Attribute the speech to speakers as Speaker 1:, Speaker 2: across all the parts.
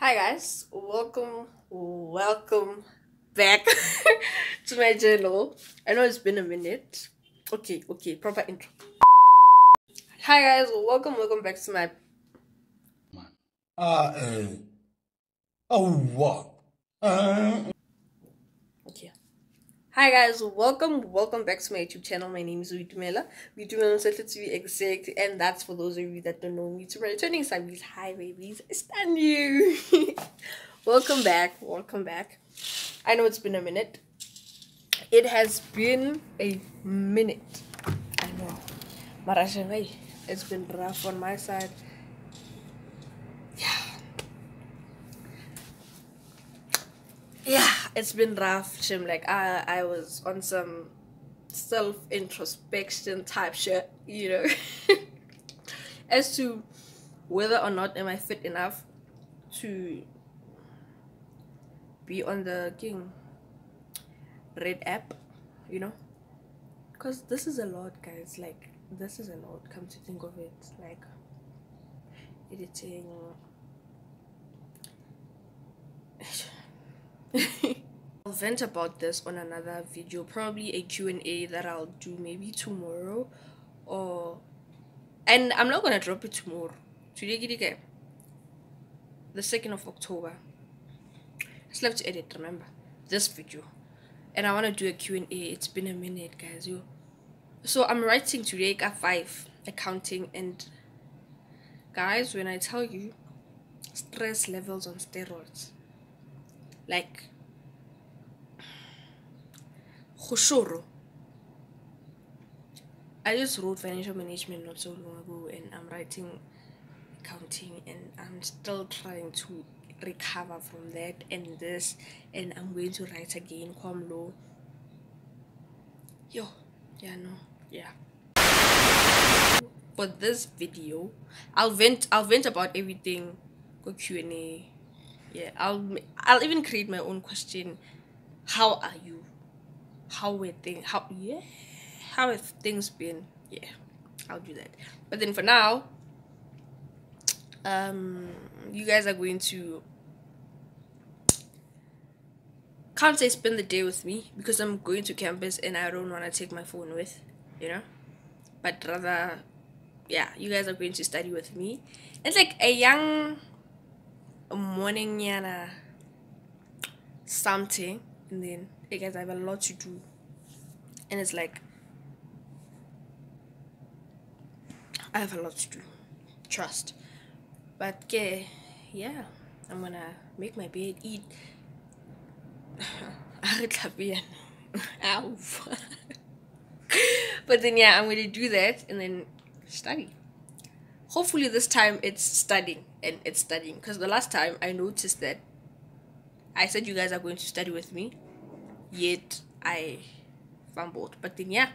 Speaker 1: Hi guys, welcome, welcome back to my channel. I know it's been a minute. Okay, okay, proper intro. Hi guys, welcome, welcome back to my.
Speaker 2: Uh, uh, oh, what? Uh.
Speaker 1: Hi guys, welcome, welcome back to my YouTube channel. My name is Uitumela. Uitumela Mosetlhe to be exact, and that's for those of you that don't know me. To my returning subbies, hi babies, I stand you. welcome back, welcome back. I know it's been a minute. It has been a minute. I know. Marashavai, it's been rough on my side. Yeah. Yeah, it's been rough, Shim. Like I I was on some self introspection type shit, you know. As to whether or not am I fit enough to be on the King Red app, you know? Because this is a lot, guys. Like, this is a lot, come to think of it. Like, editing. I'll vent about this on another video, probably a Q&A that I'll do maybe tomorrow or and I'm not gonna drop it tomorrow. Today the second of October. I still have to edit, remember, this video. And I wanna do a Q&A. It's been a minute, guys. So I'm writing today at five accounting and guys when I tell you stress levels on steroids like Khoshoro. I just wrote financial management not so long ago and I'm writing accounting and I'm still trying to recover from that and this and I'm going to write again Kwamlo. Yo, yeah no, yeah. For this video, I'll vent I'll vent about everything go Q&A yeah i'll i'll even create my own question how are you how we think how yeah how have things been? Yeah i'll do that. But then for now um you guys are going to can't say spend the day with me because i'm going to campus and i don't want to take my phone with you know? But rather yeah you guys are going to study with me. It's like a young morning yana something and then hey guys I have a lot to do. And it's like I have a lot to do. Trust. But okay yeah I'm gonna make my bed eat. Ow. but then yeah I'm gonna do that and then study. Hopefully this time it's studying and it's studying because the last time i noticed that i said you guys are going to study with me yet i fumbled. But then yeah.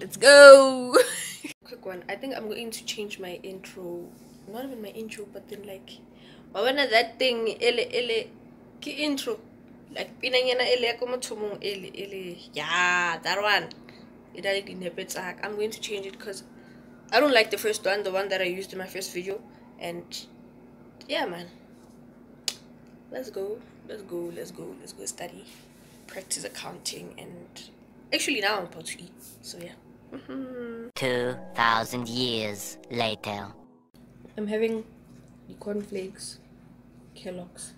Speaker 1: Let's go. Quick one. I think i'm going to change my intro. Not even my intro but then like when that thing ele ele ki intro. Like pinanyana ele ya ko mothomong ele ele yeah that one. It i'm going to change it because I don't like the first one, the one that I used in my first video. And yeah, man. Let's go. Let's go. Let's go. Let's go study. Practice accounting. And actually, now I'm about to eat. So yeah.
Speaker 3: 2,000 years later.
Speaker 1: I'm having the cornflakes, Kellogg's.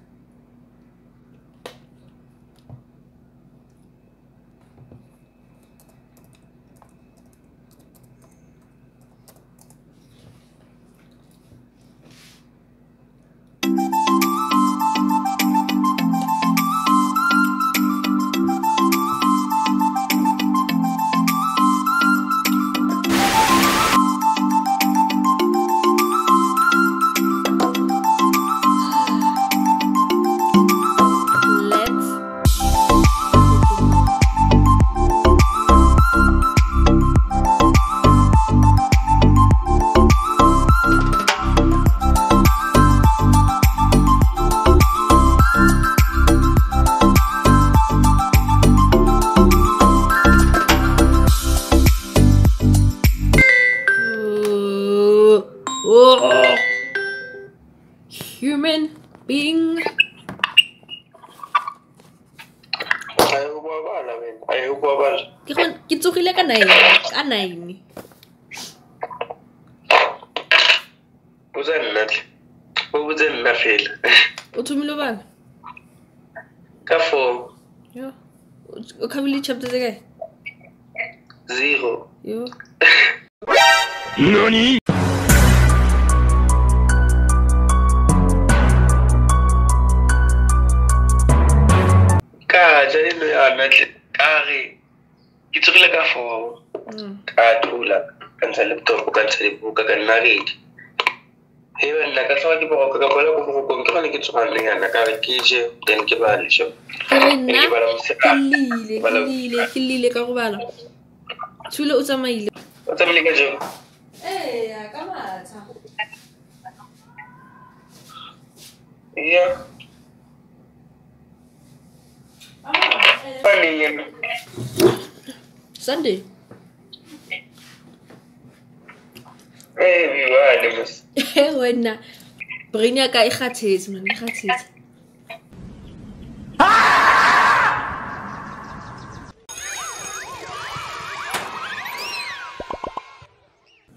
Speaker 4: Wena a ye go boabala
Speaker 1: Ke tsogile ka nine ka nine.
Speaker 4: Botsa nna tle o botse nna fela.
Speaker 1: O thomile o bala
Speaker 4: ka four.
Speaker 1: Yo o- khabile chapter tse kae?
Speaker 4: Zero.
Speaker 1: Yo.
Speaker 4: Ka tsugle ka fo ka tula kan salib to ko kan salib ko kan nagiti he ban na ka so ki bo ka ko la ko ko ko ka ni ki tsuman ni na ka ki
Speaker 1: je den
Speaker 4: ki
Speaker 1: ba
Speaker 4: le
Speaker 1: sho
Speaker 4: ni
Speaker 1: ki ba
Speaker 4: la
Speaker 1: kilile kilile kilile ka go bala tshule o tsamaile
Speaker 4: o tsamaile ka jo
Speaker 1: eh ya ka
Speaker 4: matha Yeah. Oh,
Speaker 1: sunday
Speaker 4: ee bane mos
Speaker 1: wena brain ya ka e kgathetse man e kgathetse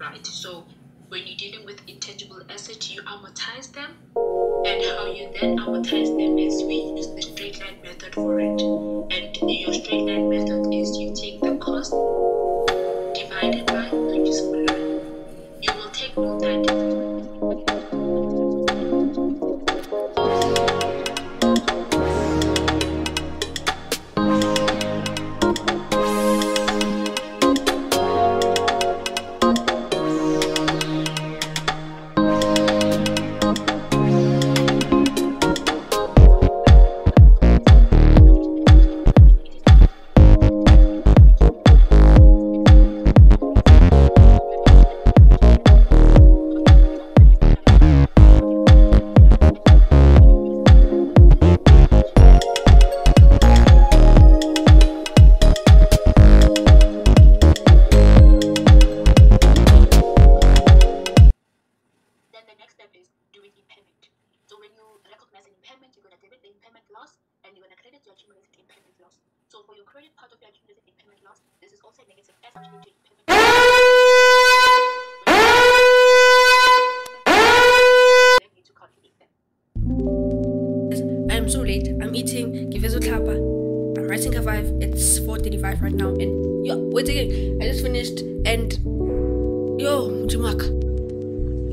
Speaker 5: right? So when you're dealing with intangible assets, you amortize them, and how you then amortize them is we use the straight line method for it. And your straight line method is you take is doing impairment. So when you recognize an impairment, you're going to debit the impairment loss and you're going to credit your accumulated impairment loss. So for your credit part of your accumulated impairment loss, this is also a negative impairment to calculate
Speaker 1: i'm so late i'm eating give us a clapper i'm writing a five it's 4.35 right now and yo wait again i just finished and yo Jumaka.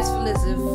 Speaker 1: You guys as if,